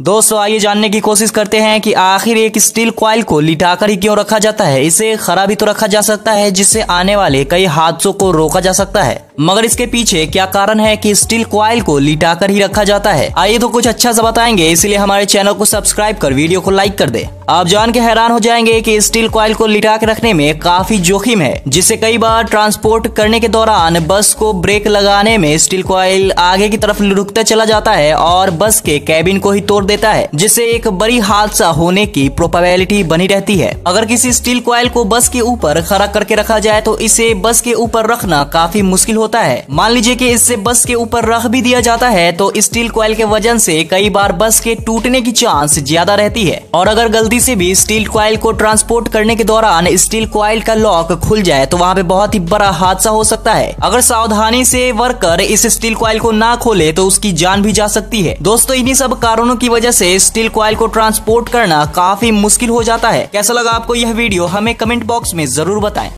दोस्तों, आइए जानने की कोशिश करते हैं कि आखिर एक स्टील क्वाइल को लिटाकर ही क्यों रखा जाता है? इसे खराबी तो रखा जा सकता है, जिससे आने वाले कई हादसों को रोका जा सकता है। मगर इसके पीछे क्या कारण है कि स्टील क्वाइल को लिटाकर ही रखा जाता है? आइए तो कुछ अच्छा सा बताएँगे, इसलिए हमारे चैनल को सब्सक्राइब कर वीडियो को लाइक कर दे। आप जान के हैरान हो जाएँगे कि स्टील क्वाइल को लिटा के रखने में काफ़ी जोखिम है जिससे कई बार ट्रांसपोर्ट करने के दौरान बस को ब्रेक लगाने में स्टील क्वाइल आगे की तरफ़ लुढ़कता चला जाता है और बस के कैबिन को ही तोड़ देता है, जिससे एक बड़ी हादसा होने की प्रोपेबिलिटी बनी रहती है। अगर किसी स्टील क्वाइल को बस के ऊपर खड़ा करके रखा जाए तो इसे बस के ऊपर रखना काफ़ी मुश्किल होता है। मान लीजिए कि इससे बस के ऊपर रख भी दिया जाता है तो स्टील क्वाइल के वज़न से कई बार बस के टूटने की चांस ज़्यादा रहती है। और अगर गलती से भी स्टील क्वाइल को ट्रांसपोर्ट करने के दौरान स्टील क्वाइल का लॉक खुल जाए तो वहाँ पे बहुत ही बड़ा हादसा हो सकता है। अगर सावधानी से वर्कर इस स्टील क्वाइल को ना खोले तो उसकी जान भी जा सकती है। दोस्तों, इन्हीं सब कारणों की वजह से स्टील क्वाइल को ट्रांसपोर्ट करना काफ़ी मुश्किल हो जाता है। कैसा लगा आपको यह वीडियो? हमें कमेंट बॉक्स में ज़रूर बताएँ।